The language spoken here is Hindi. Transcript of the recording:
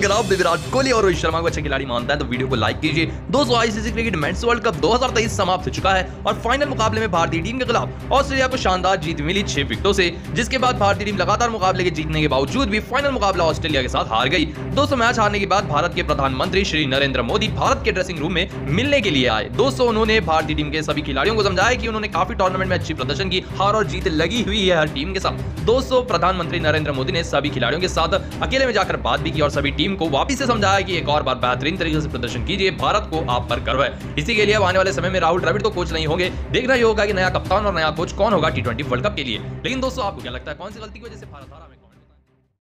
अगर आप विराट कोहली और रोहित शर्मा को अच्छे खिलाड़ी मानता है तो वीडियो को लाइक कीजिए। दोस्तों ICC cricket men's world cup 2023 समाप्त हो चुका है और फाइनल मुकाबले में भारतीय टीम के खिलाफ ऑस्ट्रेलिया को शानदार जीत मिली छह विकेटों से, जिसके बाद भारतीय टीम लगातार मुकाबले के जीतने के बावजूद भी फाइनल मुकाबला ऑस्ट्रेलिया के साथ हार गई। दोस्तों, मैच हारने के बाद भारत के प्रधानमंत्री श्री नरेंद्र मोदी भारत के ड्रेसिंग रूम में मिलने के लिए आए। दोस्तों, उन्होंने भारतीय टीम के सभी खिलाड़ियों को समझाया कि उन्होंने काफ़ी टूर्नामेंट में अच्छी प्रदर्शन की, हार और जीत लगी हुई है हर टीम के साथ। दोस्तों, प्रधानमंत्री नरेंद्र मोदी ने सभी खिलाड़ियों के साथ अकेले में जाकर बात भी की और सभी टीम को वापिस से समझाया कि एक और बार बेहतरीन तरीके से प्रदर्शन कीजिए, भारत को आप पर गर्व है। इसी के लिए आने वाले समय में राहुल द्रविड़ तो कोच नहीं होंगे। देखना ही होगा कि नया कप्तान और नया कोच कौन होगा टी वर्ल्ड कप के लिए। लेकिन दोस्तों, आपको क्या लगता है, कौन सी गलती की वजह से भारत हारा